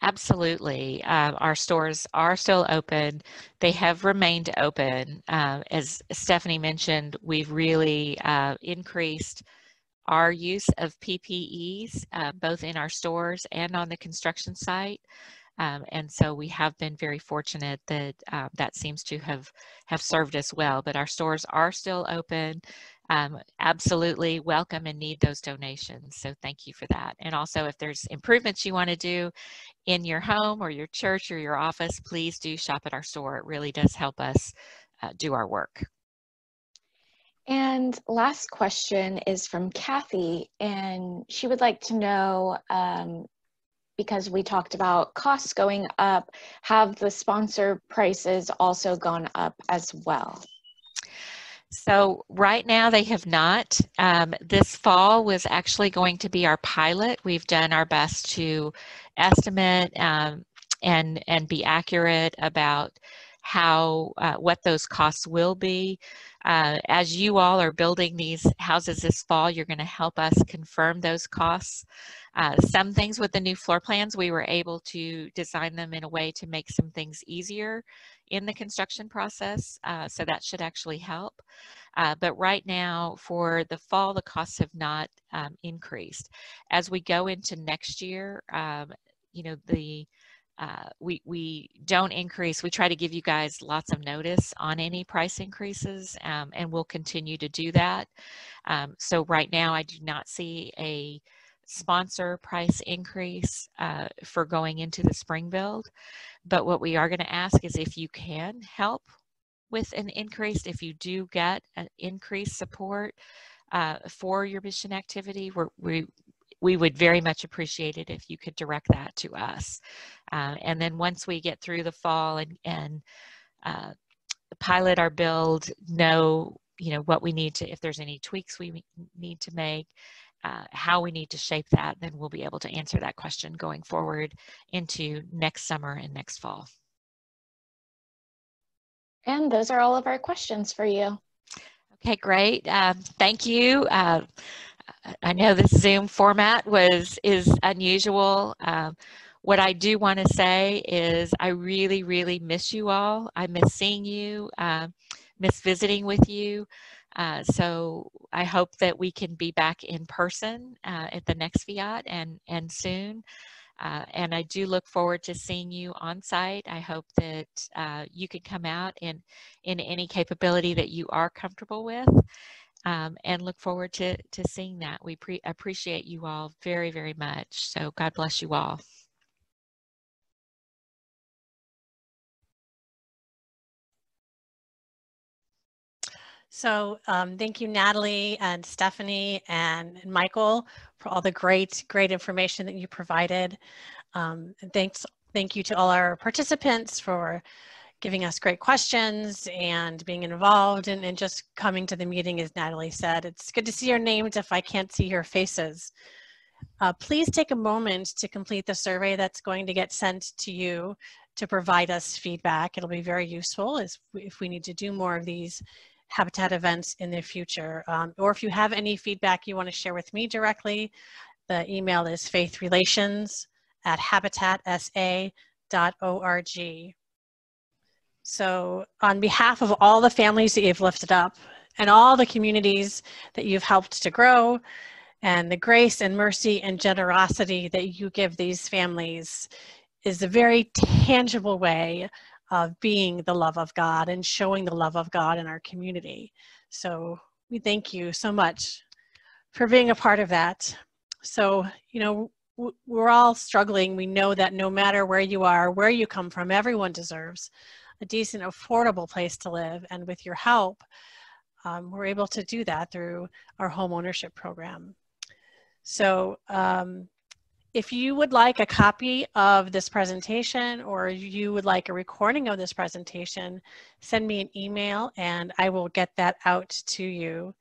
Absolutely. Uh, our stores are still open. They have remained open. Uh, as Stephanie mentioned, we've really uh, increased our use of PPEs, uh, both in our stores and on the construction site. Um, and so we have been very fortunate that uh, that seems to have, have served us well. But our stores are still open. Um, absolutely welcome and need those donations. So thank you for that. And also if there's improvements you want to do in your home or your church or your office, please do shop at our store. It really does help us uh, do our work. And last question is from Kathy, and she would like to know um, because we talked about costs going up, have the sponsor prices also gone up as well? So right now they have not. Um, this fall was actually going to be our pilot. We've done our best to estimate um, and and be accurate about how uh, what those costs will be. Uh, as you all are building these houses this fall, you're going to help us confirm those costs. Uh, some things with the new floor plans, we were able to design them in a way to make some things easier in the construction process, uh, so that should actually help. Uh, but right now, for the fall, the costs have not um, increased. As we go into next year, um, you know, the uh, we, we don't increase, we try to give you guys lots of notice on any price increases um, and we'll continue to do that. Um, so right now I do not see a sponsor price increase uh, for going into the spring build. But what we are going to ask is if you can help with an increase, if you do get an increased support uh, for your mission activity, we're, we we would very much appreciate it if you could direct that to us. Uh, and then once we get through the fall and, and uh, pilot our build, know you know what we need to, if there's any tweaks we need to make, uh, how we need to shape that, then we'll be able to answer that question going forward into next summer and next fall. And those are all of our questions for you. Okay, great. Um, thank you. Uh, I know this Zoom format was is unusual. Um, what I do want to say is I really, really miss you all. I miss seeing you, uh, miss visiting with you. Uh, so I hope that we can be back in person uh, at the next Fiat and, and soon. Uh, and I do look forward to seeing you on site. I hope that uh, you can come out in, in any capability that you are comfortable with um, and look forward to, to seeing that. We pre- appreciate you all very, very much. So God bless you all. So um, thank you, Natalie and Stephanie and, Michael for all the great, great information that you provided. Um, and thanks, thank you to all our participants for giving us great questions and being involved and, and just coming to the meeting, as Natalie said. It's good to see your names if I can't see your faces. Uh, please take a moment to complete the survey that's going to get sent to you to provide us feedback. It'll be very useful as if we need to do more of these habitat events in the future. Um, or if you have any feedback you want to share with me directly, the email is faithrelations at habitatsa.org. So on behalf of all the families that you've lifted up and all the communities that you've helped to grow and the grace and mercy and generosity that you give these families is a very tangible way of being the love of God and showing the love of God in our community. So we thank you so much for being a part of that. So, you know, we're all struggling. We know that no matter where you are, where you come from, everyone deserves a decent, affordable place to live. And with your help, um, we're able to do that through our home ownership program. So um, if you would like a copy of this presentation or you would like a recording of this presentation, send me an email and I will get that out to you.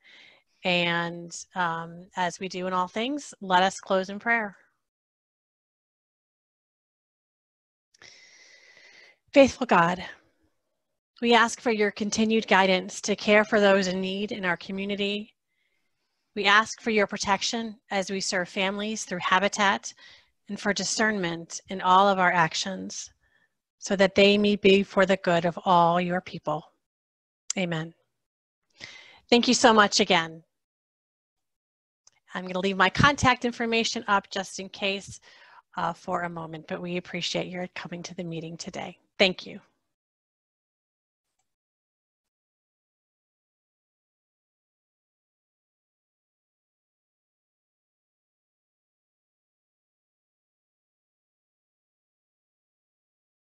And um, as we do in all things, let us close in prayer. Faithful God, we ask for your continued guidance to care for those in need in our community. We ask for your protection as we serve families through habitat and for discernment in all of our actions so that they may be for the good of all your people. Amen. Thank you so much again. I'm going to leave my contact information up just in case uh, for a moment, but we appreciate your coming to the meeting today. Thank you.